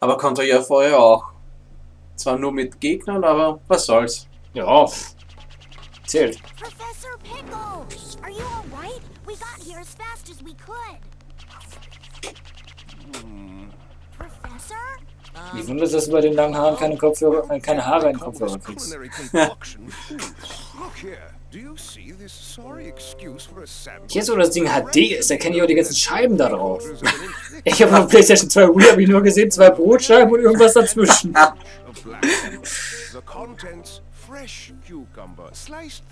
Aber konnte er ja vorher auch. Zwar nur mit Gegnern, aber was soll's. Ja, zählt. Professor Pickle! Are you alright? We got here as fast as we could. Professor? Mich wundert, dass du bei den langen Haaren keine Kopfhörer, äh, keine Haare in Kopfhörer kriegst. Culinary concoction. Look here. Do you see this sorry excuse for a sandwich? Hier ist so das Ding HD ist, da kenne ich auch die ganzen Scheiben da drauf. Ich habe auf PlayStation 2 Wii hab ich nur gesehen, zwei Brotscheiben und irgendwas dazwischen.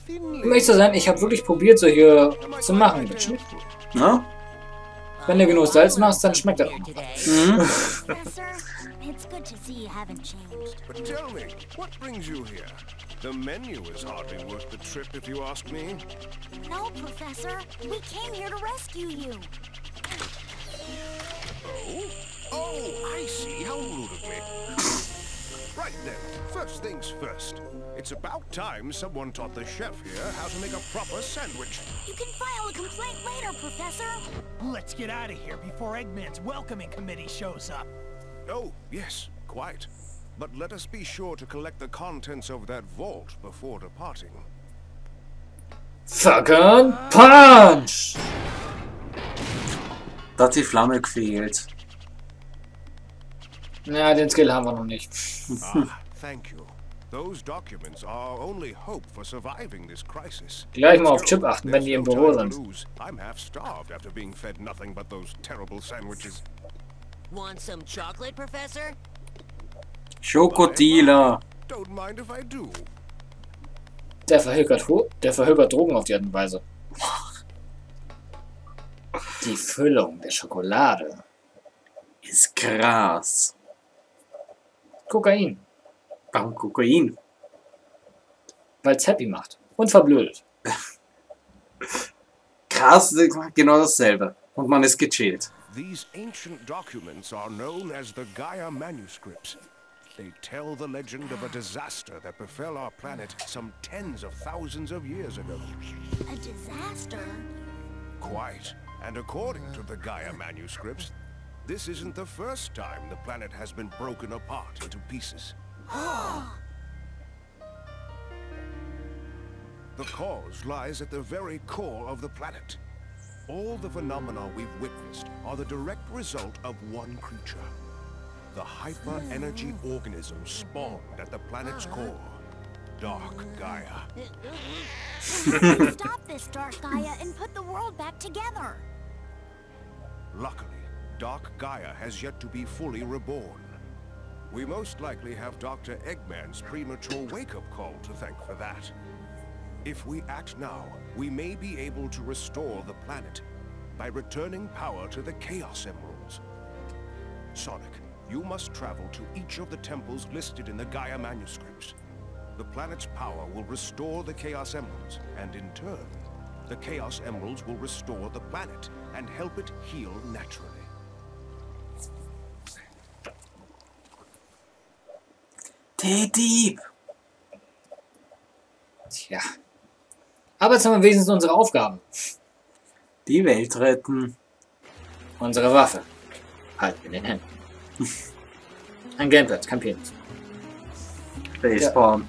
Um ehrlich zu sein, ich habe wirklich probiert, so hier zu machen. Das schmeckt gut. Na? Wenn du genug Salz machst, dann schmeckt das auch. Professor, it's good to see you haven't changed. But tell me, what brings you here? The menu is hardly worth the trip, if you ask me. No, Professor. We came here to rescue you. Oh, Oh, I see. How rude of me. right then, first things first. It's about time someone taught the chef here how to make a proper sandwich. You can file a complaint later, Professor. Let's get out of here before Eggman's welcoming committee shows up. Oh, yes, quite. But let us be sure to collect the contents of that vault before departing. Fucking Punch! Da hat die Flamme gefehlt. Ja, den Skill haben wir noch nicht. ah, thank you. Those documents are our only hope for surviving this crisis. Gleich mal auf Chip achten, wenn there's die im Büro sind. I'm half starved after being fed nothing but those terrible sandwiches. Want some chocolate, Professor? Schokodealer. Der verhökert, der verhökert Drogen auf die Art und Weise. Die Füllung der Schokolade. Ist krass. Kokain. Warum Kokain? Weil es happy macht. Und verblödet. Krass, das macht genau dasselbe. Und man ist gechillt. These ancient documents are known as the Gaia manuscripts. They tell the legend of a disaster that befell our planet some tens of thousands of years ago. A disaster? Quite. And according to the Gaia manuscripts, this isn't the first time the planet has been broken apart into pieces. The cause lies at the very core of the planet. All the phenomena we've witnessed are the direct result of one creature. The hyper-energy organism spawned at the planet's uh-huh. core. Dark Gaia. Stop this, Dark Gaia, and put the world back together. Luckily, Dark Gaia has yet to be fully reborn. We most likely have Dr. Eggman's premature wake-up call to thank for that. If we act now, we may be able to restore the planet by returning power to the Chaos Emeralds. Sonic, you must travel to each of the temples listed in the Gaia manuscripts. The planet's power will restore the Chaos Emeralds, and in turn, the Chaos Emeralds will restore the planet and help it heal naturally. Der Dieb. Tja. Aber jetzt haben wir wenigstens unsere Aufgaben. Die Welt retten. Unsere Waffe. Halt in den Händen. Ein Gamepad, kein Penis. Facepalm.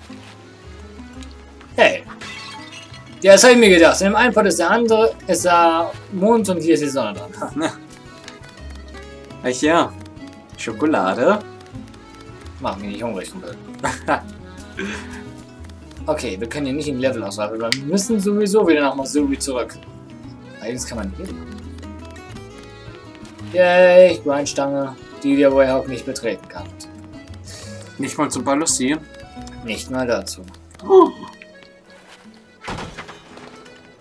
Hey. Ja, das habe ich mir gedacht. In dem einen Part ist der andere, ist der Mond und hier ist die Sonne dran. Ach ja. Schokolade. Mach mich nicht hungrig. Kumpel. okay, wir können hier nicht in Level ausweichen. Wir müssen sowieso wieder nach Missouri zurück. Allerdings kann man hier. Yay, Grindstange, die wir wohl auch nicht betreten kann. Nicht mal zum Balancieren. Nicht mal dazu.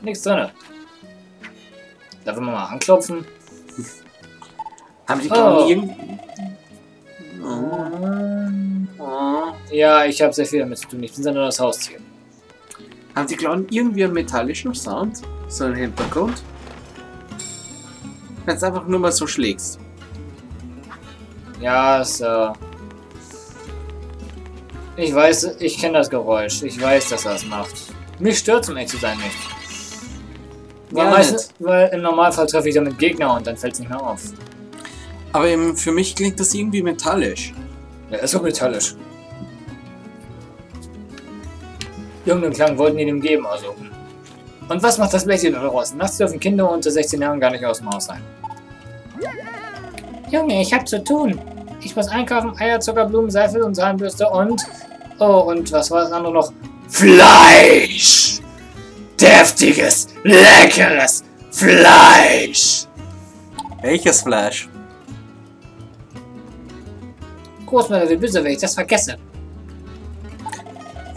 Nichts drin. Darf man mal anklopfen? Haben die Oh. Irgendwie... Oh. Ja, ich habe sehr viel damit zu tun. Ich bin nur das Haustier. Haben die Clown irgendwie einen metallischen Sound? So einen Hintergrund? Wenn es einfach nur mal so schlägst. Ja, es, äh... Ich weiß, ich kenne das Geräusch. Ich weiß, dass er das macht. Mich stört zum ehrlich zu sein nicht. Weil, Ja, meistens, weil im Normalfall treffe ich damit Gegner und dann fällt es nicht mehr auf. Aber eben für mich klingt das irgendwie metallisch. Ja, ist doch metallisch. Irgendeinen Klang wollten die dem geben, also. Und was macht das Bläschen daraus? Nachts dürfen Kinder unter 16 Jahren gar nicht aus dem Haus sein. Junge, ich hab zu tun. Ich muss einkaufen, Eier, Zucker, Blumen, Seife und Zahnbürste und... Oh, und was war das andere noch? Fleisch! Deftiges, leckeres Fleisch! Welches Fleisch? Großmutter will böse, wenn ich das vergesse.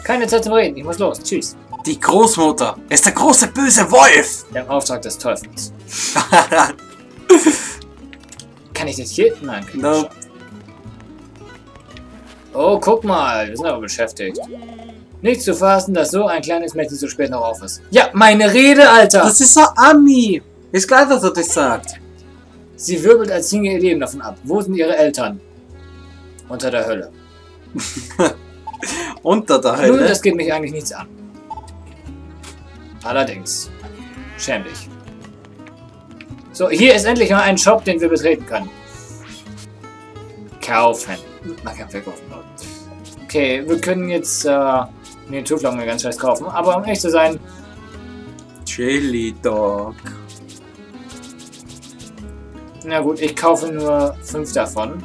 Keine Zeit zum Reden, ich muss los. Tschüss. Die Großmutter ist der große böse Wolf. Der Auftrag des Teufels. Kann ich das hier? Nein, kann ich No. nicht. Oh, guck mal, wir sind aber beschäftigt. Nicht zu fassen, dass so ein kleines Mädchen so spät noch auf ist. Ja, meine Rede, Alter! Das ist so Ami. Ist klar, dass er das sagt. Sie wirbelt als Single ihr Leben davon ab. Wo sind ihre Eltern? Unter der Hölle. Unter der Nun, Hölle. das geht mich eigentlich nichts an. Allerdings. Schäm dich. So, hier ist endlich mal ein Shop, den wir betreten können. Kaufen. Man kann verkaufen. Okay, wir können jetzt äh, den Tuflaum ganz scheiß kaufen. Aber um ehrlich zu sein, Chili Dog. na gut, ich kaufe nur fünf davon.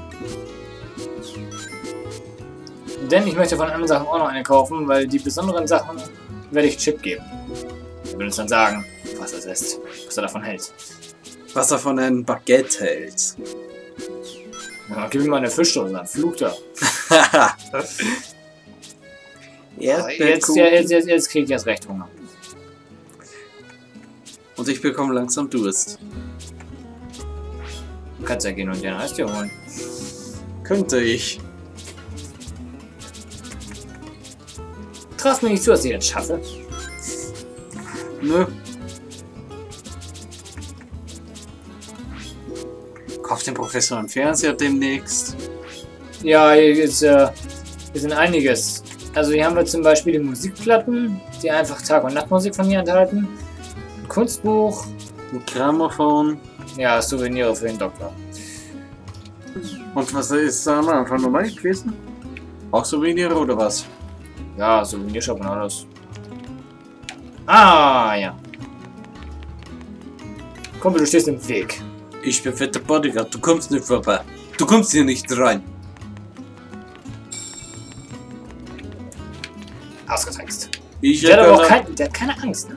Denn ich möchte von anderen Sachen auch noch eine kaufen, weil die besonderen Sachen werde ich Chip geben. Er will uns dann sagen, was es ist, was er davon hält. Was er von einem Baguette hält. Ja, gib ihm mal eine Fischdose, dann flucht er. Jetzt, jetzt, jetzt, jetzt krieg ich erst recht Hunger. Und ich bekomme langsam Durst. Du kannst ja gehen und dir ein Eistee holen. Könnte ich. Traust mir nicht zu, dass ich das schaffe. Nö. Kauf den Professor einen Fernseher demnächst. Ja, hier ist, äh, hier sind einiges. Also hier haben wir zum Beispiel die Musikplatten, die einfach Tag- und Nachtmusik von mir enthalten. Ein Kunstbuch. Ein Grammophon. Ja, Souvenire für den Doktor. Und was ist da am Anfang nochmal gewesen? Auch Souvenir oder was? Ja, Souvenirshop und alles. Ah, ja. Kumpel, du stehst im Weg. Ich bin fetter Bodyguard, du kommst nicht vorbei. Du kommst hier nicht rein. Ausgetrickst. Ich Der hat aber auch kein, der hat keine Angst. Ne?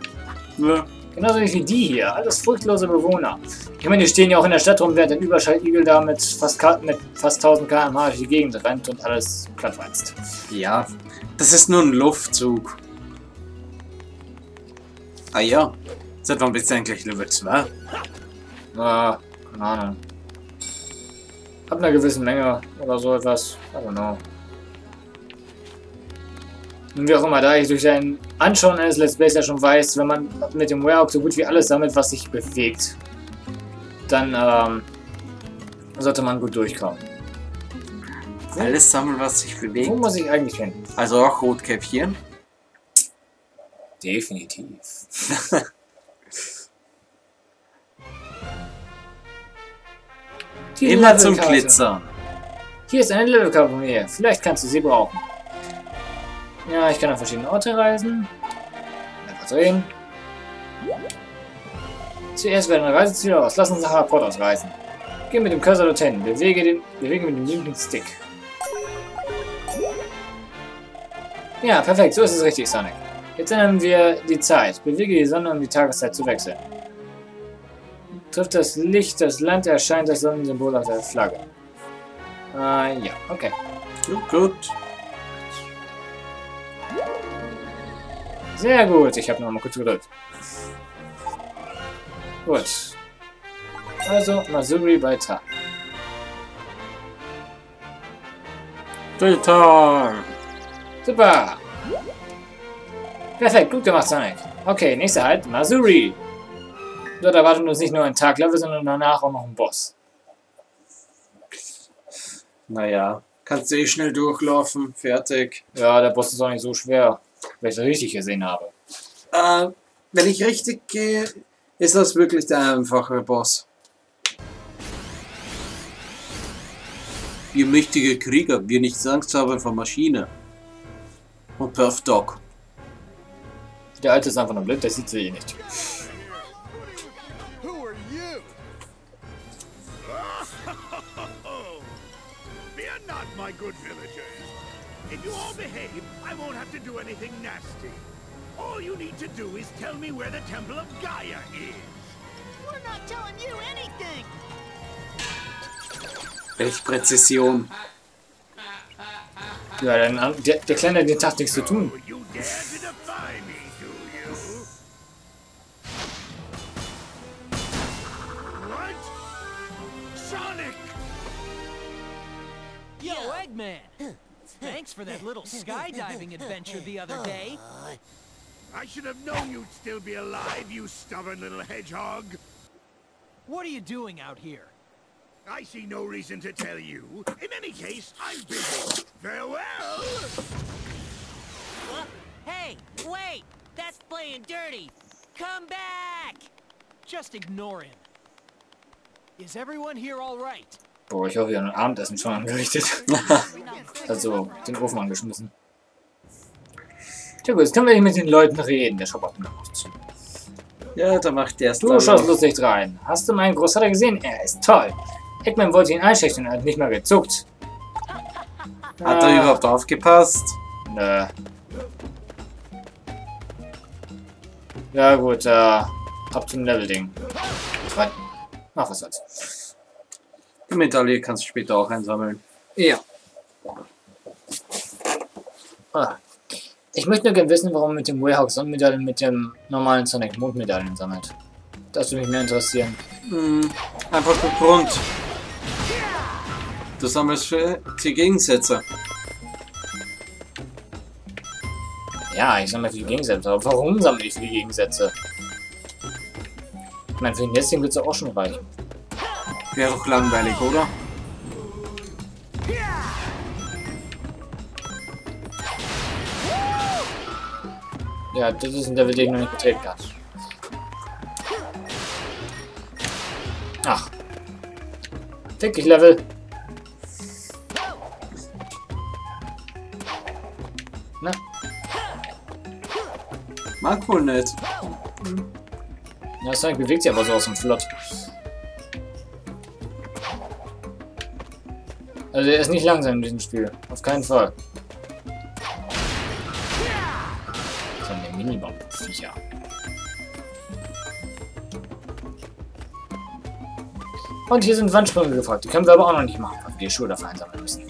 Ja. Genauso wie die hier. Alles furchtlose Bewohner. Ich meine, die stehen ja auch in der Stadt rum, während ein Überschalligel da mit fast, mit fast 1000 km/h durch die Gegend rennt und alles plattwalzt. ja, das ist nur ein Luftzug. Ah ja, seit wann bist du eigentlich Level 2? Ah, Ahnung. Ab einer gewissen Menge oder so etwas. I don't know. Und wie auch immer, da ich durch sein Anschauen eines Let's Plays ja schon weiß, wenn man mit dem Warhawk so gut wie alles sammelt, was sich bewegt, dann ähm, sollte man gut durchkommen. Alles sammeln, was sich Wo bewegt. muss ich eigentlich hin? Also auch Rotkäppchen. Definitiv. Die Immer zum. Glitzern. Hier ist eine Levelkarte von mir. Vielleicht kannst du sie brauchen. Ja, ich kann an verschiedene Orte reisen. Einfach drehen. Zuerst werden Reiseziele aus. Lass uns nach Rapport ausreisen. Geh mit dem Cursor dorthin. Bewege, den, bewege mit dem linken Stick. Ja, perfekt. So ist es richtig, Sonic. Jetzt ändern wir die Zeit. Bewege die Sonne, um die Tageszeit zu wechseln. Trifft das Licht das Land, erscheint das Sonnensymbol auf der Flagge. Äh, ja, okay. Gut, gut. Sehr gut. Ich habe noch mal kurz gedrückt. Gut. Also, Missouri bei Tag. Total. Super. Perfekt, gut gemacht, Sonic. Okay, nächster Halt, Missouri. Dort erwartet uns nicht nur ein Taglevel, sondern danach auch noch ein Boss. Naja, kannst du eh schnell durchlaufen. Fertig. Ja, der Boss ist auch nicht so schwer, wenn ich es richtig gesehen habe. Äh, wenn ich richtig gehe, ist das wirklich der einfache Boss. Wir mächtige Krieger, wir nicht Angst haben vor Maschine. Und Perf Doc. Der Alte ist einfach nur blöd, der sieht sie eh nicht. Good villagers. If you all behave, I won't have to do anything nasty. All you need to do is tell me where the Temple of Gaia is. We're not telling you anything. Welch Präzision. Ja, dann, der, der Kleine hat den Tag nichts zu tun. Yo, Eggman! Thanks for that little skydiving adventure the other day. I should have known you'd still be alive, you stubborn little hedgehog. What are you doing out here? I see no reason to tell you. In any case, I'm busy. Farewell! What? Hey, wait! That's playing dirty! Come back! Just ignore him. Is everyone here all right? Boah, ich hoffe, wir haben ein Abendessen schon angerichtet. also, den Ofen angeschmissen. Tja gut, jetzt können wir nicht mit den Leuten reden. Der Shop hat mir noch zu. Ja, da macht der es Du schaust lustig rein. Hast du meinen Großvater gesehen? Er ist toll. Eggman wollte ihn einschüchtern und er hat nicht mal gezuckt. Hat er überhaupt aufgepasst? Nö. Ja gut, äh, ab zum Level-Ding. Was? Ach, was soll's. Die Medaille kannst du später auch einsammeln. Ja. Ah. Ich möchte nur gerne wissen, warum man mit dem Wayhawk Sonnenmedaillen mit dem normalen Sonic Mondmedaillen sammelt. Das würde mich mehr interessieren. Hm, einfach Grund. Du sammelst für die Gegensätze. Ja, ich sammle für die Gegensätze. Aber warum sammle ich für die Gegensätze? Ich meine, für den jetzigen wird es auch schon reichen. Wäre doch langweilig, oder? Ja, das ist ein Level, den ich noch nicht betreten kann. Ach. Fick dich, Level. Na, Mag wohl nicht. ja, Sonic bewegt sich aber so aus dem Flott. Also er ist nicht langsam in diesem Spiel. Auf keinen Fall. So eine Minibomb-Viecher. Und hier sind Wandsprünge gefragt. Die können wir aber auch noch nicht machen, weil wir die Schuhe dafür einsammeln müssen.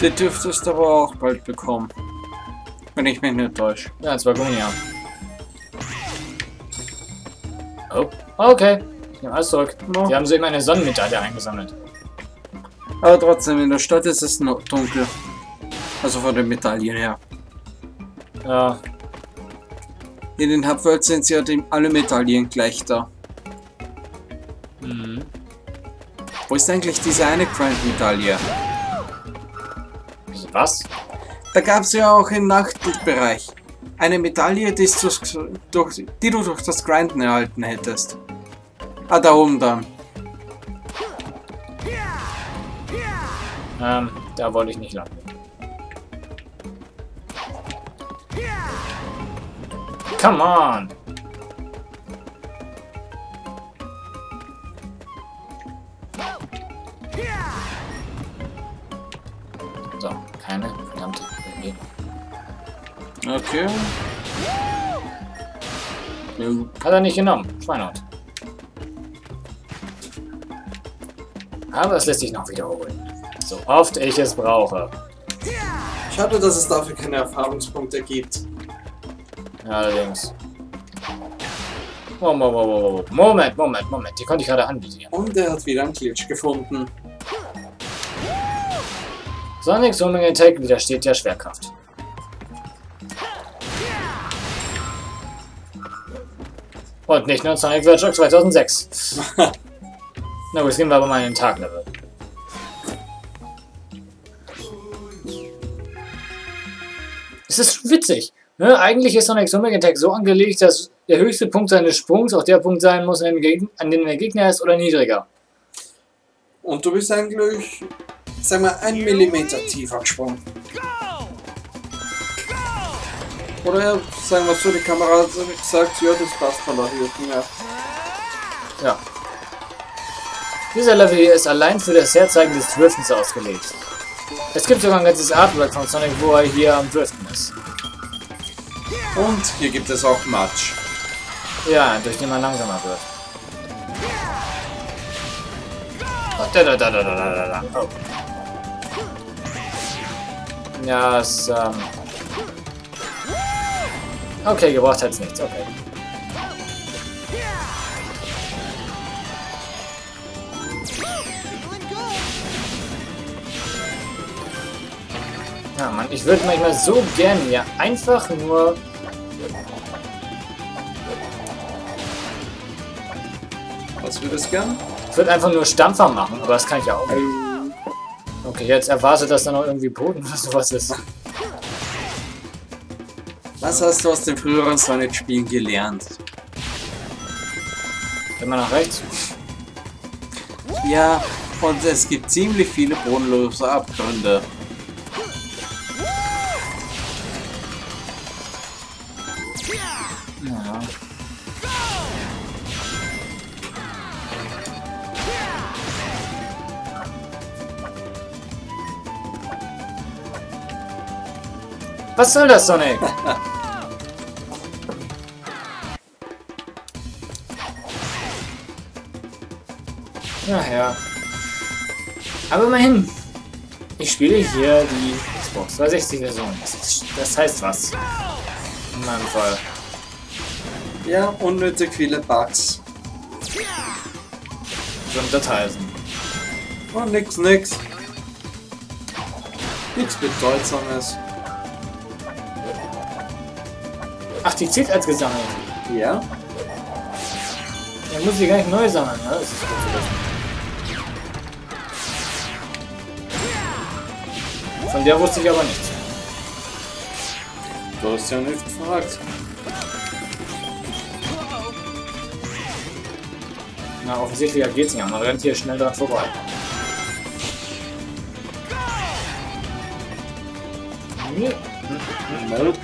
Die dürftest du aber auch bald bekommen. Wenn ich mich nicht täusche. Ja, zwei Gummia. Oh, okay. Ich nehme alles zurück. No. Wir haben soeben eine Sonnenmedaille eingesammelt. Aber trotzdem, in der Stadt ist es noch dunkel. Also von den Medaillen her. Ja, In den Hubworld sind ja die, alle Medaillen gleich da. mhm. Wo ist eigentlich diese eine Grind-Medaille? Was? Da gab es ja auch im Nachtbereich eine Medaille, die, du durch, die du durch das Grinden erhalten hättest. Ah, da oben dann. Ähm, da wollte ich nicht lang. Come on! So, keine verdammte Bewegung. Okay. Hat er nicht genommen. Schweinhaut. Aber es lässt sich noch wiederholen. So oft ich es brauche. Schade, dass es dafür keine Erfahrungspunkte gibt. Allerdings. Moment, Moment, Moment, Moment. Die konnte ich gerade anvisieren. Und er hat wieder einen Glitch gefunden. Sonic's Homing Attack widersteht der Schwerkraft. Und nicht nur Sonic Virtual 2006. Na gut, jetzt gehen wir aber mal in den Taglevel. Ist witzig. Ne? Eigentlich ist Sonic's Homing Attack so angelegt, dass der höchste Punkt seines Sprungs auch der Punkt sein muss, an dem, Geg an dem der Gegner ist oder niedriger. Und du bist eigentlich, sagen wir, ein Millimeter tiefer gesprungen. Oder sagen wir so, die Kamera hat gesagt, ja, das passt von der Höhe her. Ja. Dieser Level hier ist allein für das Herzeigen des Driftens ausgelegt. Es gibt sogar ein ganzes Artwork von Sonic, wo er hier am Driften ist. Und hier gibt es auch Matsch. Ja, durch den man langsamer wird. Oh, da, da, da, da, da, da, da. Oh. Ja, es, ähm... Okay, gebraucht hat's nichts, okay. Ja, Mann, ich würde manchmal so gerne hier einfach nur Was würdest du gern? Ich würde einfach nur Stampfer machen, aber das kann ich ja auch nicht. Okay, jetzt erwartet, dass da noch irgendwie Boden oder sowas ist. Was hast du aus den früheren Sonic-Spielen gelernt? Immer nach rechts. Ja, und es gibt ziemlich viele bodenlose Abgründe. Was soll das, Sonic? Ach ja. Aber immerhin. Ich spiele hier die Xbox 360 Version. Das, das heißt was. In meinem Fall. Ja, unnötig viele Bugs. Ein Dateisen. Oh, nix, nix. Nichts Bedeutsames. Ach, die zählt als gesammelt. Ja? Dann muss ich gar nicht neu sammeln, ne? Das ist gut zu wissen. Von der wusste ich aber nichts. Du hast ja nicht gefragt. Na, offensichtlich geht's nicht. Man rennt hier schnell dran vorbei. Nö. Nope.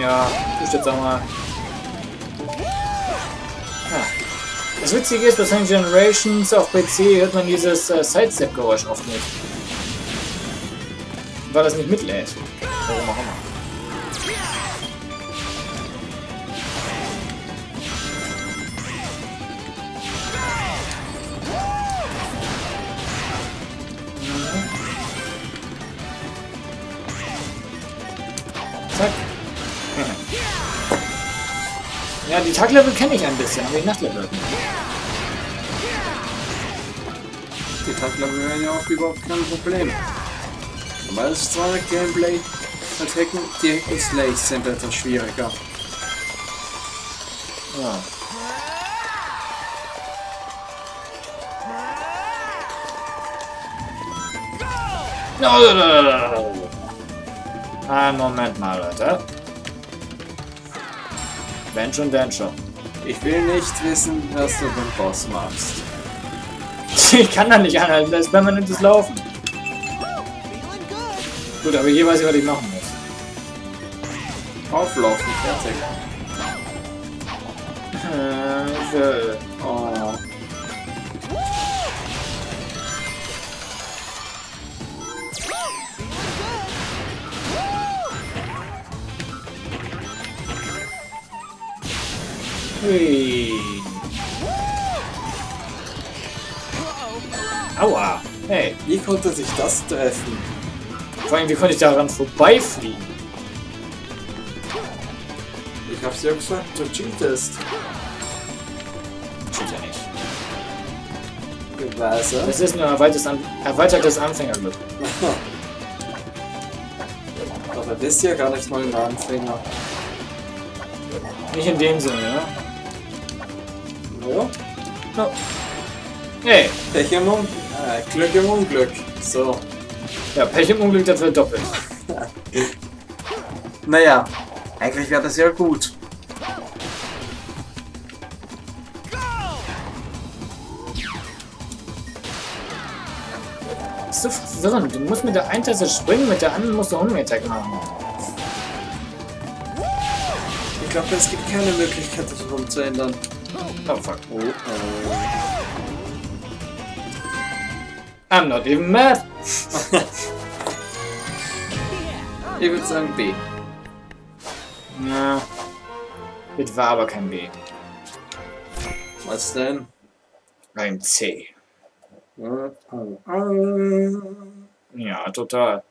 Ja, ich jetzt auch mal. Das Witzige ist, bei Sonic Generations auf PC hört man dieses äh, Sidestep-Geräusch oft nicht. Weil das nicht mitlädt. Warum auch immer. Zack. Ja, die Taglevel kenne ich ein bisschen, aber die Nachtlevel. Die Taktlevel wären ja auch überhaupt kein Problem. Aber das Sonic Gameplay als Hacken, die Hacken Slays sind etwas schwieriger. Ja. No, no, no, no, no. Ah, Moment mal, Leute. Wenn schon, denn schon. Ich will nicht wissen, was du beim Boss machst. Ich kann da nicht anhalten, da ist permanentes Laufen. Gut, aber hier weiß ich, was ich machen muss. Auflaufen, fertig. Äh. Oh. Hui. Aua. Hey, Wie konnte sich das treffen? vor allem, wie konnte ich daran vorbeifliegen? Ich hab's ja gesagt, du cheatest. Tut ja nicht. Beweise. Das ist nur An erweitertes Anfängerglück. Aber bist ja gar nicht mal ein Anfänger. Nicht in dem Sinne, ne? Ja? Hey, Pech im Un äh, Glück im Unglück. So. ja, Pech im Unglück, das wird doppelt. naja, eigentlich wäre das ja gut. Das ist so verwirrend. Du musst mit der einen Taste springen, mit der anderen musst du Homing-Attack machen. Ich glaube, es gibt keine Möglichkeit, das umzuändern. Oh fuck. Oh, I'm not even mad. Ich würde sagen B. Na. Das war aber kein B. Was denn? Ein C. Ja, Ja, total.